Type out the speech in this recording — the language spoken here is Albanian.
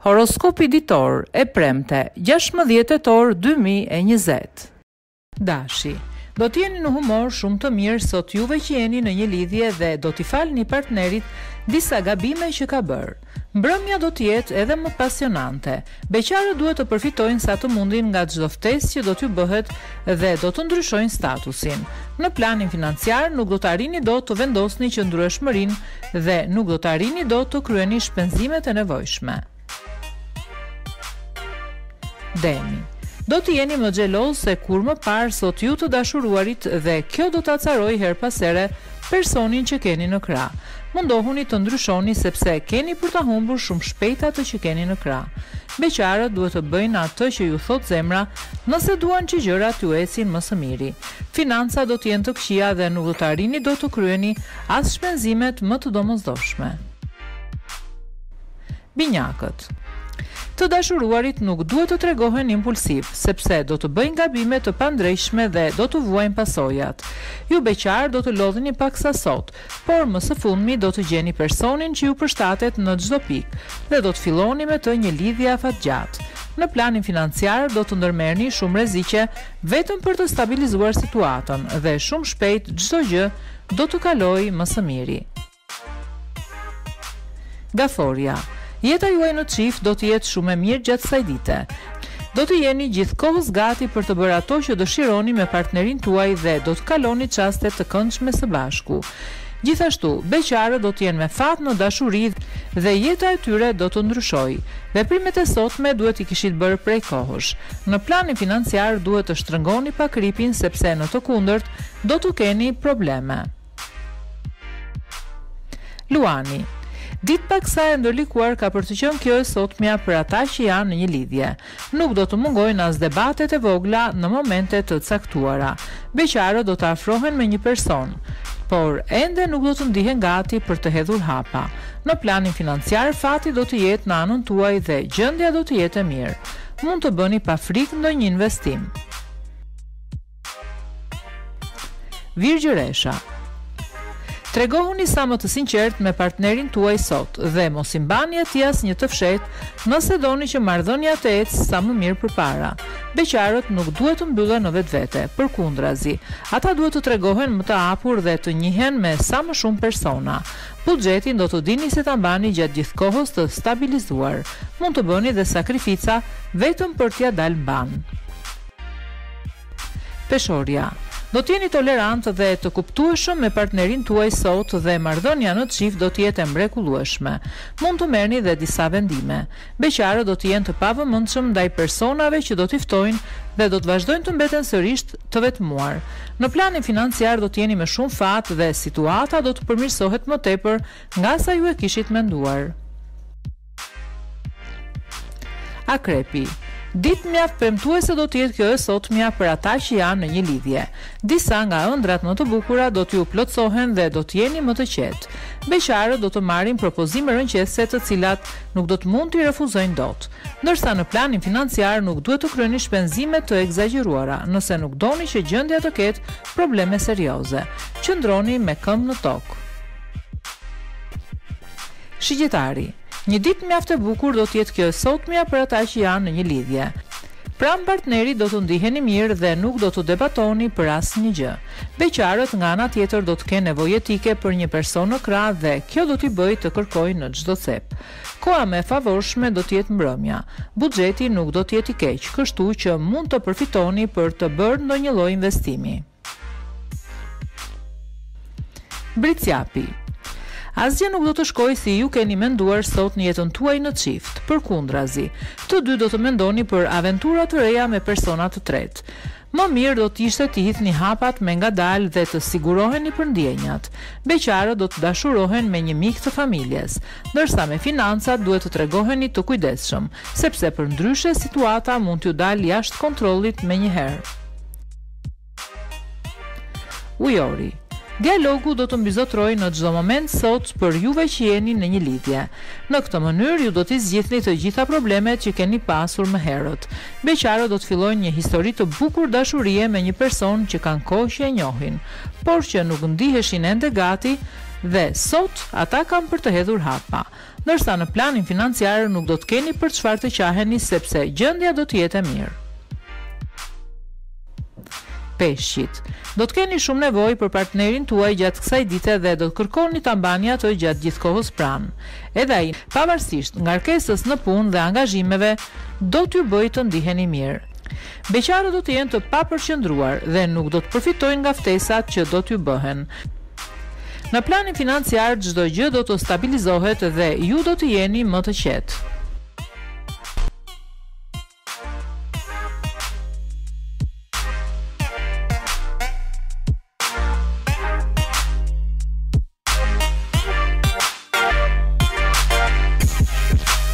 Horoskopi ditor e premte, 16 tetor 2020. Dashi. Do të jeni në humor shumë të mirë sot juve që jeni në një lidhje dhe do t'i falni partnerit disa gabime që ka bërë. Mbrëmja do të jetë edhe më pasionante. Beqarët duhet të përfitojnë sa të mundin nga çdo ftesë që do t'ju bëhet dhe do të ndryshojnë statusin. Në planin financiar nuk do të arrini dot të vendosni qëndrueshmërinë dhe nuk do të arrini dot të kryeni shpenzimet e nevojshme. Demi. Do të jeni më xhelozë se kurrë më parë sot ju të dashuruarit dhe kjo do të acarojë herë pas here personin që keni në krah. Mundohuni të ndryshoni sepse keni për ta humbur shumë shpejt atë që keni në krah. Beqarët duhet të bëjnë atë që ju thotë zemra, nëse duan që gjërat t'ju ecin më së miri. Financat do të jenë të këqija dhe nuk do të arrini dot të kryeni as shpenzimet më të domosdoshme. Binjakët. Të dashuruarit nuk duhet të tregohen impulsivë, sepse do të bëjnë gabime të pandreqshme dhe do të vuajnë pasojat. Ju beqarë do të lodheni paksa sot, por më së fundmi do të gjeni personin që ju përshtatet në çdo pikë dhe do të filloni me të një lidhje afatgjatë. Në planin financiar do të ndërmerrni shumë rreziqe vetëm për të stabilizuar situatën dhe shumë shpejt çdo gjë do të kalojë më së miri. Gaforja, Jeta juaj në çift do të jetë shumë e mirë gjatë kësaj dite. Do të jeni gjithë kohës gati për të bërë ato që dëshironi me partnerin tuaj dhe do të kaloni çaste të këndshme së bashku. Gjithashtu, beqarët do të jenë me fat në dashuri dhe jeta e tyre do të ndryshojë. Veprimet e sotme duhet t'i kishit bërë prej kohësh. Në planin financiar duhet të shtrëngoni pak ripin sepse në të kundërt do të keni probleme. Luani. Ditë paksa e ndërlikuar ka për të qenë kjo e sotmja për ata që janë në një lidhje. Nuk do të mungojnë as debatet e vogla në momente të caktuara. Beqarët do të afrohen me një person, por ende nuk do të ndihen gati për të hedhur hapa. Në planin financiar fati do të jetë në anën tuaj dhe gjendja do të jetë e mirë. Mund të bëni pa frikë ndonjë investim. Virgjëresha Tregohuni sa më të sinqertë me partnerin tuaj sot dhe mos i mbani atij asnjë të fshehtë nëse doni që marrëdhënia të ecë sa më mirë përpara. Beqarët nuk duhet të mbyllen në vetvete, përkundrazi, ata duhet të tregohen më të hapur dhe të njihen me sa më shumë persona. Buxhetin do të dini si ta mbani gjatë gjithë kohës të stabilizuar. Mund të bëni dhe sakrifica vetëm për t'ia dalë mbanë. Peshorja, Do të jeni tolerantë dhe të kuptueshëm me partnerin tuaj sot dhe marrëdhënia në çift do të jetë e mrekullueshme. Mund të merrni dhe disa vendime. Beqarët do të jenë të pavëmendshëm ndaj personave që do t'i ftojnë dhe do të vazhdojnë të mbeten sërish të vetmuar. Në planin financiar do të jeni me shumë fat dhe situata do të përmirësohet më tepër nga sa ju e kishit menduar. Akrepi Ditë mjaft premtuese do të jetë kjo e sotmja për ata që janë në një lidhje. Disa nga ëndrrat më të bukura do t'ju plotësohen dhe do të jeni më të qetë. Beqarët do të marrin propozime rrëqethëse të cilat nuk do të mund t'i refuzojnë dot. Ndërsa në planin financiar nuk duhet të kryeni shpenzime të ekzagjeruara, nëse nuk doni që gjendja të ketë probleme serioze. Qëndroni me këmbë në tokë. Shigjetari, Një ditë mjaft e bukur do të jetë kjo e sotmja për ata që janë në një lidhje. Pranë partnerit do të ndiheni mirë dhe nuk do të debatoni për asnjë gjë. Beqarët nga ana tjetër do të kenë nevojë jetike për një person në krah dhe kjo do t'i bëjë të kërkojnë në çdo cep. Koha më e favorshme do të jetë mbrëmja. Buxheti nuk do të jetë i keq, kështu që mund të përfitoni për të bërë ndonjë lloj investimi. Bricjapi Asgjë nuk do të shkojë si ju keni menduar sot në jetën tuaj në çift. Përkundrazi, të dy do të mendoni për aventura të reja me persona të tretë. Më mirë do të ishte t'i hidhni hapat me ngadalë dhe të siguroheni për ndjenjat. Beqarët do të dashurohen me një mik të familjes, ndërsa me financat duhet të tregoheni të kujdesshëm, sepse përndryshe situata mund t'ju dalë jashtë kontrollit menjëherë. Ujori. Dialogu do të mbizotërojë në çdo moment sot për juve që jeni në një lidhje. Në këtë mënyrë ju do t'i zgjidhni të gjitha problemet që keni pasur më herët. Beqarët do të fillojnë një histori të bukur dashurie me një person që kanë kohë që e njohin, por që nuk ndiheshin ende gati dhe sot ata kanë për të hedhur hapa. ndërsa në planin financiar nuk do të keni për çfarë të qaheni sepse gjendja do të jetë e mirë. Peshqit. Do të keni shumë nevojë për partnerin tuaj gjatë kësaj dite dhe do të kërkoni ta mbani atë gjatë gjithë kohës pranë. Edhe ai, pavarësisht ngarkesës në punë dhe angazhimeve, do t'ju bëjë të ndiheni mirë. Beqarët do të jenë të papërqendruar dhe nuk do të përfitojnë nga ftesat që do t'ju bëhen. Në planin financiar çdo gjë do të stabilizohet dhe ju do të jeni më të qetë.